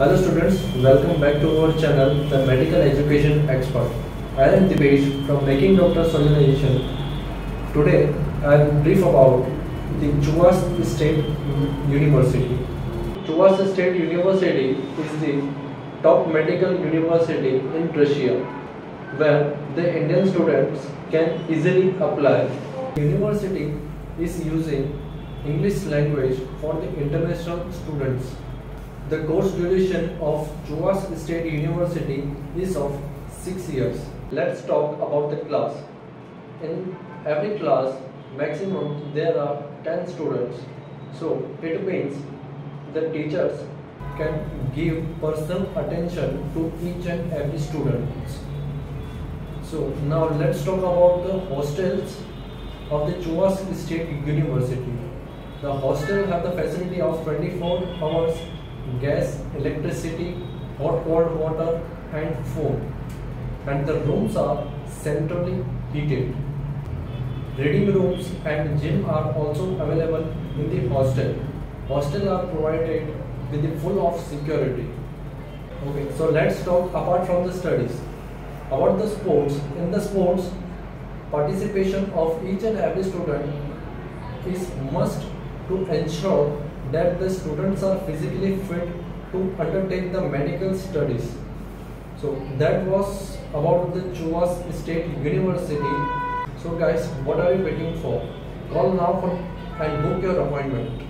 Hello students, welcome back to our channel, The Medical Education Expert. I am Dipesh from Making Doctors Organization. Today, I will brief about the Chuvash State University. Chuvash State University is the top medical university in Russia, where the Indian students can easily apply. University is using English language for the international students. The course duration of Chuvash State University is of 6 years. Let's talk about the class. In every class, maximum there are 10 students. So it means the teachers can give personal attention to each and every student. So now let's talk about the hostels of the Chuvash State University. The hostel have the facility of 24 hours gas, electricity, hot cold water and food. And the rooms are centrally heated. Reading rooms and gym are also available in the hostel. Hostel are provided with the full of security. Okay, so let's talk apart from the studies. About the sports, in the sports, participation of each and every student is must to ensure that the students are physically fit to undertake the medical studies. So that was about the Chuvash State University. So guys, what are you waiting for? Call now for and book your appointment.